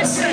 Yes.